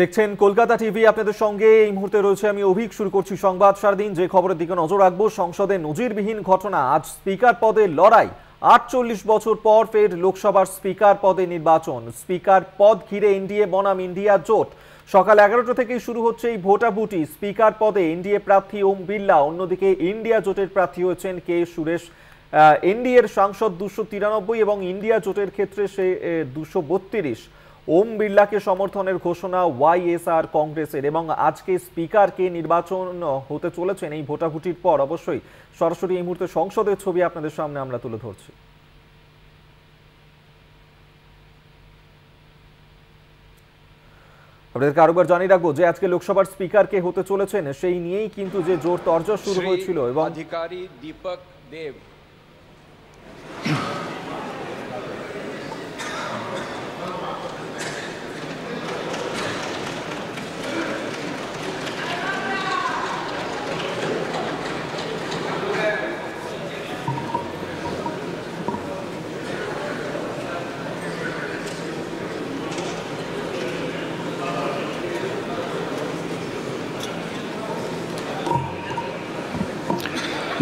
দেখছেন কলকাতা টিভি, আপনাদের সঙ্গে এই মুহূর্তে রয়েছে আমি অভিক, শুরু করছি সংবাদ সারাদিন, যে খবরের দিকে নজর রাখব, সংসদে নজিরবিহীন ঘটনা, আজ স্পিকার পদে লড়াই, আটচল্লিশ বছর পর ফের লোকসভার স্পিকার পদে নির্বাচন, স্পিকার পদ ঘিরে এনডিএ বনাম ইন্ডিয়া জোট, সকাল এগারোটা থেকেই শুরু হচ্ছে এই ভোটাভুটি স্পিকার পদে এনডিএ প্রার্থী ওম বিড়লা, অন্যদিকে ইন্ডিয়া জোটের প্রার্থী হয়েছেন কে সুরেশ এনডিএর সাংসদ দুশো তিরানব্বই এবং ইন্ডিয়া জোটের ক্ষেত্রে সে দুশো ওম বিড়লাকে সমর্থনের ঘোষণা ওয়াইএসআর কংগ্রেসের এবং আজকে স্পিকারকে নির্বাচন হতে চলেছেন এই ভোটাভুটির পর অবশ্যই সরাসরি এই মুহূর্তে সংসদের ছবি আপনাদের সামনে আমরা তুলে ধরছি। আপনাদেরকে আরেকবার জানিয়ে রাখব যে আজকে লোকসভার স্পিকার কে হতে চলেছেন সেই নিয়েই কিন্তু যে জোর তর্জা শুরু হয়েছিল এবং অধিকারী দীপক দেব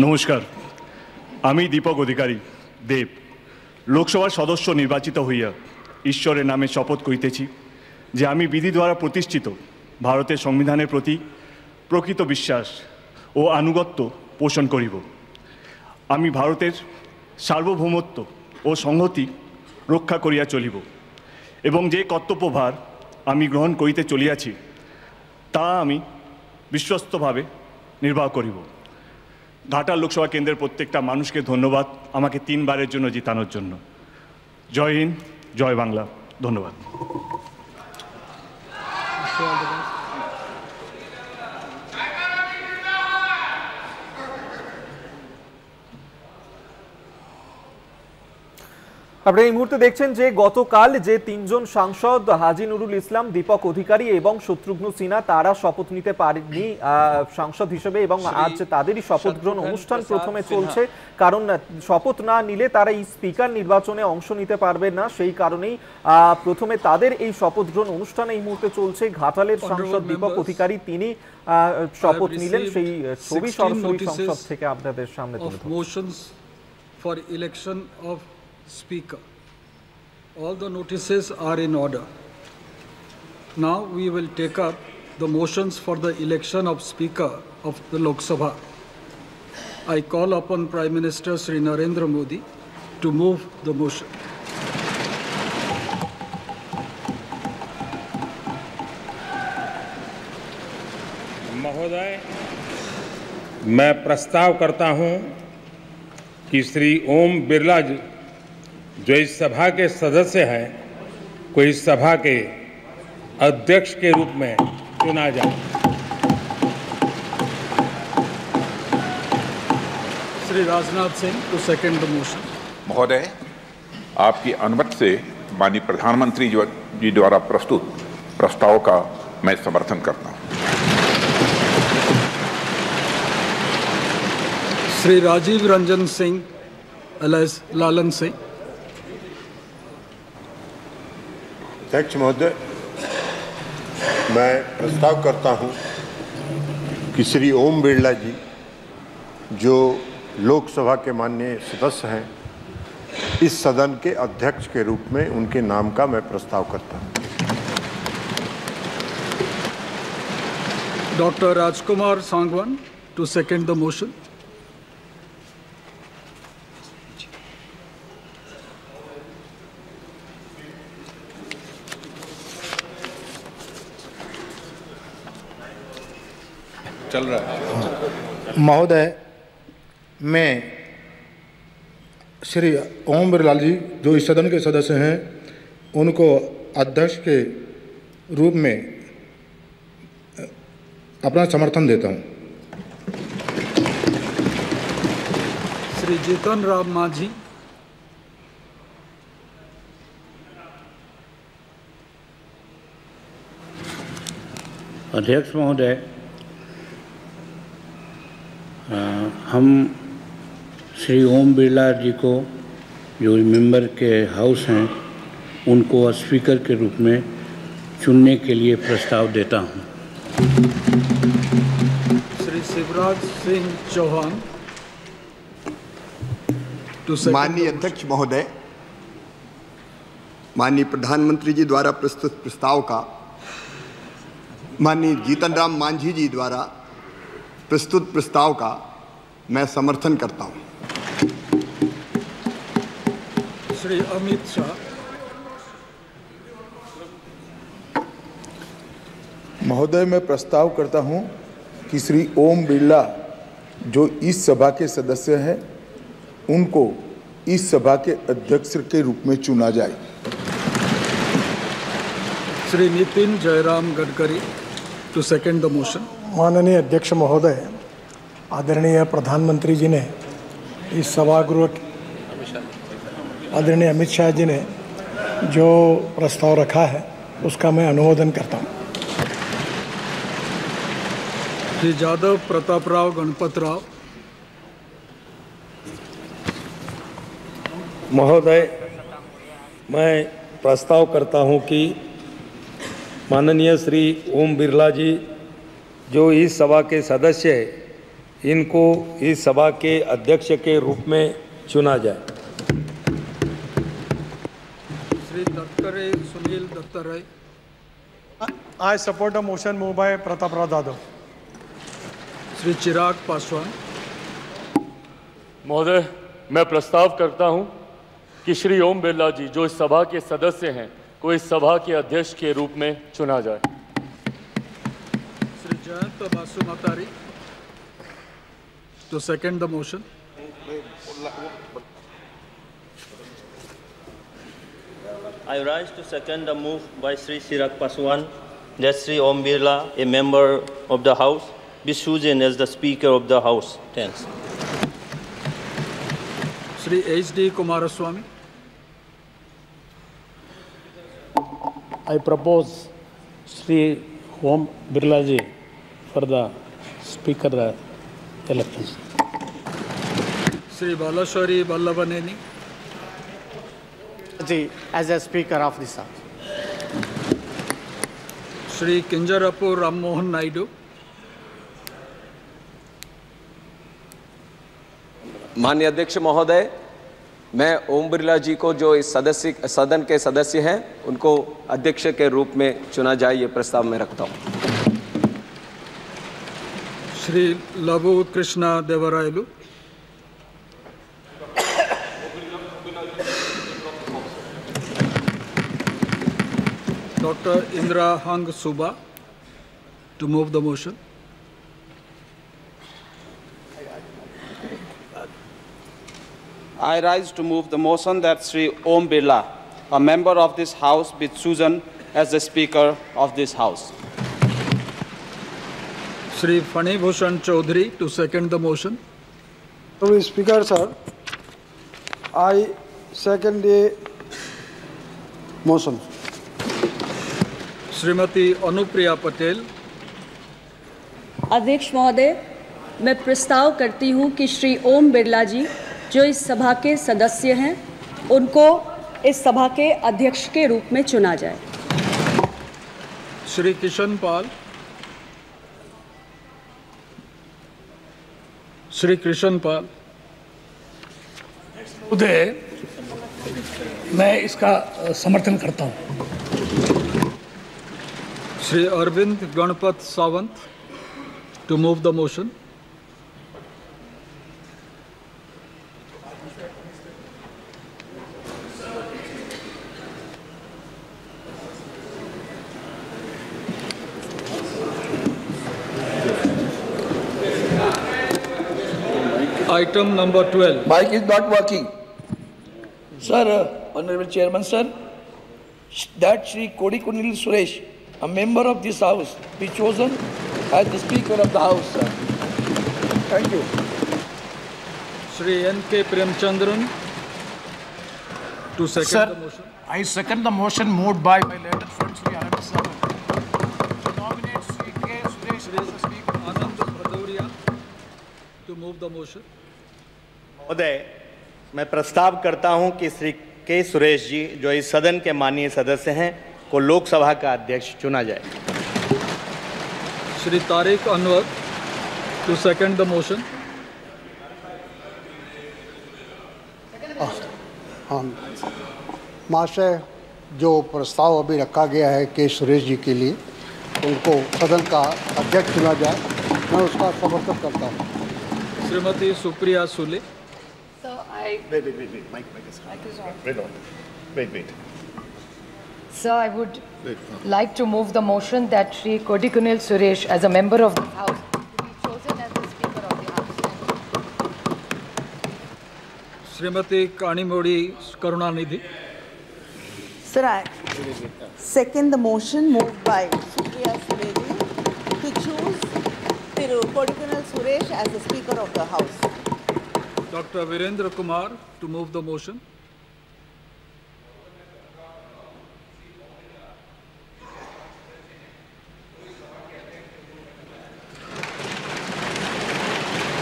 নমস্কার। আমি দীপক অধিকারী, দেব। লোকসভার সদস্য নির্বাচিত হইয়া ঈশ্বরের নামে শপথ করিতেছি যে আমি বিধি দ্বারা প্রতিষ্ঠিত ভারতের সংবিধানের প্রতি প্রকৃত বিশ্বাস ও আনুগত্য পোষণ করিব। আমি ভারতের সার্বভৌমত্ব ও সংহতি রক্ষা করিয়া চলিব এবং যে কর্তব্যভার আমি গ্রহণ করিতে চলিয়াছি, তা আমি বিশ্বস্তভাবে নির্বাহ করিব। ঘাটাল লোকসভা কেন্দ্রের প্রত্যেকটা মানুষকে ধন্যবাদ, আমাকে তিনবারের জন্য জিতানোর জন্য। জয় হিন্দ, জয় বাংলা, ধন্যবাদ। আপনারা এই মুহূর্তে দেখছেন যে গতকাল যে তিনজন সাংসদ হাজি নুরুল ইসলাম দীপক অধিকারী এবং শত্রুঘ্ন সিনহা তারা শপথ নিতে পারেননি সাংসদ হিসেবে এবং আজ তাদেরই শপথ গ্রহণ অনুষ্ঠান প্রথমে চলছে। কারণ শপথ না নিলে তারা এই স্পিকার নির্বাচনে অংশ নিতে পারবে না। সেই কারণেই প্রথমে তাদের এই শপথ গ্রহণ অনুষ্ঠান এই মুহূর্তে চলছে। ঘাটালের সাংসদ দীপক অধিকারী তিনি শপথ নিলেন। সেই ছবি সরাসরি সংসদ থেকে আপনাদের সামনে তুলে for election of Speaker. All the notices are in order. Now we will take up the motions for the election of Speaker of the Lok Sabha. I call upon Prime Minister Sri Narendra Modi to move the motion. महोदय मैं प्रस्ताव करता हूँ कि श्री ओम बिरला जो इस सभा के सदस्य हैं को इस सभा के अध्यक्ष के रूप में चुना जाए। Shri Rajnath Singh to second motion महोदय आपकी अनुमति से माननीय प्रधानमंत्री जी द्वारा प्रस्तुत प्रस्ताव का मैं समर्थन करता हूँ। श्री राजीव रंजन सिंह एलएस लालन सिंह अध्यक्ष महोदय, मैं प्रस्ताव करता हूँ कि श्री ओम बिरला जी, जो लोकसभा के माननीय सदस्य हैं, इस सदन के अध्यक्ष के रूप में उनके नाम का मैं प्रस्ताव करता हूँ। Doctor Rajkumar Sangwan to second the motion चल रहा है। महोदय मैं श्री ओम बिरलाल जी जो इस सदन के सदस्य हैं उनको अध्यक्ष के रूप में अपना समर्थन देता हूँ। श्री जीतन राम मांझी। अध्यक्ष महोदय हम श्री ओम बिरला जी को जो मेंबर के हाउस हैं उनको स्पीकर के रूप में चुनने के लिए प्रस्ताव देता हूँ। श्री शिवराज सिंह चौहान माननीय अध्यक्ष महोदय माननीय प्रधानमंत्री जी द्वारा प्रस्तुत प्रस्ताव का माननीय जीतन राम मांझी जी द्वारा प्रस्तुत प्रस्ताव का मैं समर्थन करता हूँ। श्री अमित शाह। महोदय मैं प्रस्ताव करता हूँ कि श्री ओम बिरला जो इस सभा के सदस्य हैं उनको इस सभा के अध्यक्ष के रूप में चुना जाए। Shri Nitin Jairam Gadkari to second the motion. माननीय अध्यक्ष महोदय आदरणीय प्रधानमंत्री जी ने इस सभागृह आदरणीय अमित शाह जी ने जो प्रस्ताव रखा है उसका मैं अनुमोदन करता हूँ। श्री जादव प्रताप राव गणपत राव। महोदय मैं प्रस्ताव करता हूँ कि माननीय श्री ओम बिरला जी जो इस सभा के सदस्य है इनको इस सभा के अध्यक्ष के रूप में चुना जाए। Shri Dattare Sunil I support the motion moved by Pratap Rao Jadhav. Shri Chirag Paswan. महोदय मैं प्रस्ताव करता हूँ कि श्री ओम बिरला जी जो इस सभा के सदस्य हैं को इस सभा के अध्यक्ष के रूप में चुना जाए। Shant Basu Matari to second the motion. I rise to second the move by Sri Sirak Paswan that Sri Om Birla, a member of the House, be chosen as the Speaker of the House. Thanks. Sri H.D. Kumaraswamy. I propose Sri Om Birlaji for the speaker election Shri Baleshwari Vallabhaneni ji as a speaker of this Shri Kinjarapu Rammohan Naidu मान्य अध्यक्ष महोदय मैं ओम बिरला जी को जो इस सदस्य सदन के सदस्य हैं उनको अध्यक्ष के रूप में चुना जाए ये प्रस्ताव में रखता हूँ ಶ್ರೀ ಲಘು Krishna ದೇವರಾಯಲು Dr. Indra Hang Suba to move the motion. I rise to move the motion that Sri Om Birla, a member of this House, be chosen as the Speaker of this House. Sri Fani Bhushan Chaudhary to second the motion. So, Speaker, sir, I second the motion. Shrimati Anupriya Patel अध्यक्ष महोदय मैं प्रस्ताव करती हूँ कि श्री ओम बिरला जी जो इस सभा के सदस्य हैं उनको इस सभा के अध्यक्ष के रूप में चुना जाए श्री किशन पाल श्री कृष्ण पाल उदय, मैं इसका समर्थन करता हूँ Shri Arvind Ganpat Sawant to move the motion. Item number 12. Mic is not working. Sir, uh, Honorable Chairman, sir, that Shri Kodikunil Suresh, a member of this house, be chosen as the Speaker of the House, sir. Thank you. Shri N.K. Premchandran to second Sir, the motion. I second the motion moved by my letter friend Sri Anand. To nominate Sri K. Suresh as the Speaker. Anand Bhadauria to move the motion. महोदय मैं प्रस्ताव करता हूँ कि श्री के सुरेश जी जो इस सदन के माननीय सदस्य हैं को लोकसभा का अध्यक्ष चुना जाए Shri Tariq Anwar to second the motion. हाँ महाशय जो प्रस्ताव अभी रखा गया है के सुरेश जी के लिए उनको सदन का अध्यक्ष चुना जाए मैं उसका समर्थन करता हूँ Shrimati Supriya Sule. So I, Wait, wait, wait, wait. Mike, Mike is Mic is on. Wait, on. wait, wait. so I would like to move the motion that Shri Kodikunil Suresh, as a member of the House, to be chosen as the Speaker of the House. Srimati Kanimodi Karunanidhi. Sir, I second the motion moved by Supriya Sureji to choose Thiru Kodikunal Suresh as the Speaker of the House. Dr. Virendra Kumar to move the motion.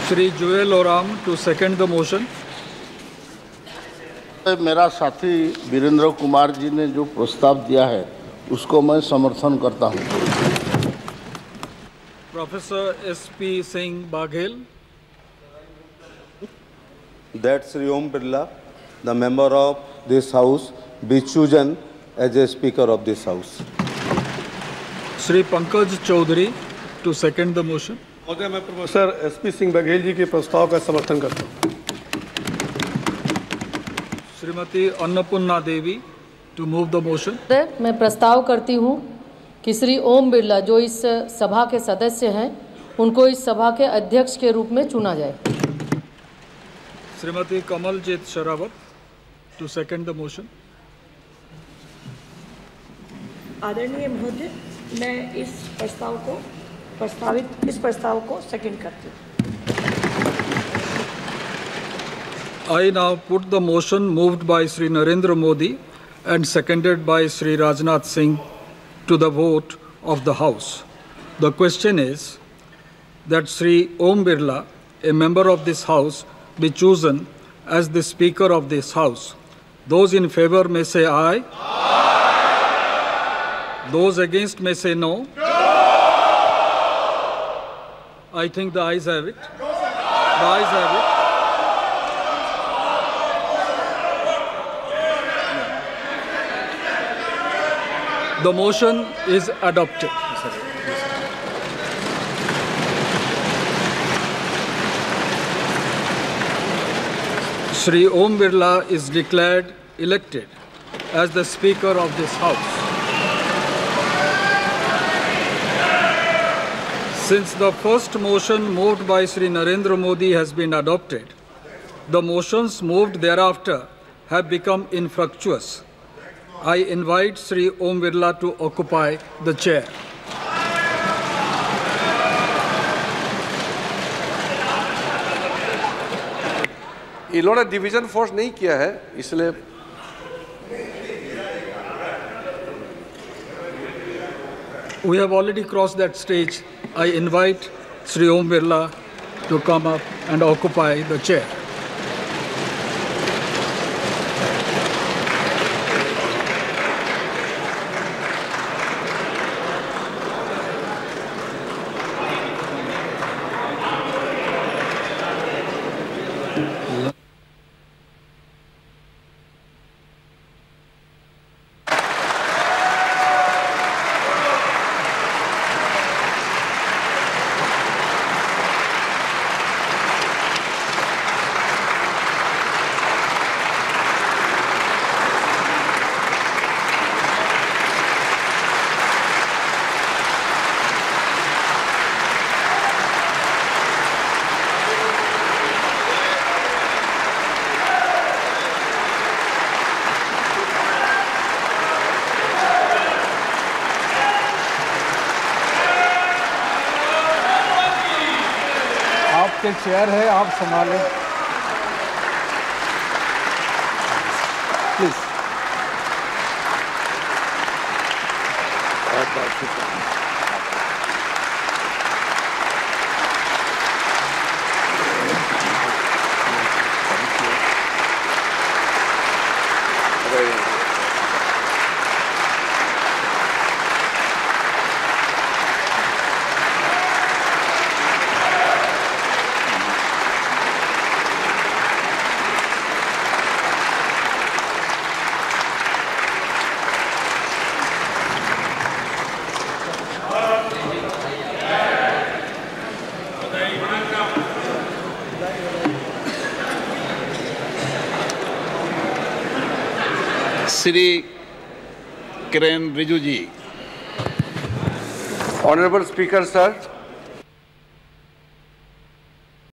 Shri Joel Oram to second the motion. मेरा साथी वीरेंद्र कुमार जी ने जो प्रस्ताव दिया है उसको मैं समर्थन करता हूँ Professor S.P. Singh Baghel. That Sri Om Birla, the member of this house, be chosen as a speaker of this house. Shri Pankaj Chaudhary to second the motion. महोदय मैं professor S P Singh Baghel ji के प्रस्ताव का समर्थन करता हूँ Annapurna Devi to move the motion. Sir, मैं प्रस्ताव करती हूँ कि श्री ओम बिरला जो इस सभा के सदस्य हैं उनको इस सभा के अध्यक्ष के रूप में चुना जाए Srimati Kamaljit Sharawat to second the motion. आदरणीय महोदय मैं इस प्रस्ताव को प्रस्तावित इस प्रस्ताव को सेकंड करती हूँ I now put the motion moved by Sri Narendra Modi and seconded by Sri Rajnath Singh to the vote of the House. The question is that Sri Om Birla, a member of this House, be chosen as the Speaker of this House. Those in favor may say aye. Those against may say no. I think the ayes have it. The ayes have it. The motion is adopted. Shri Om Birla is declared elected as the Speaker of this House. Since the first motion moved by Sri Narendra Modi has been adopted, the motions moved thereafter have become infructuous. I invite Sri Om Birla to occupy the chair. इन्होंने division force नहीं किया है, इसलिए we have already cross that stage I invite Shri Om Birla to come up and occupy the chair chair है आप संभालें। Please Shri Kiren Rijiju ji. Honourable speaker sir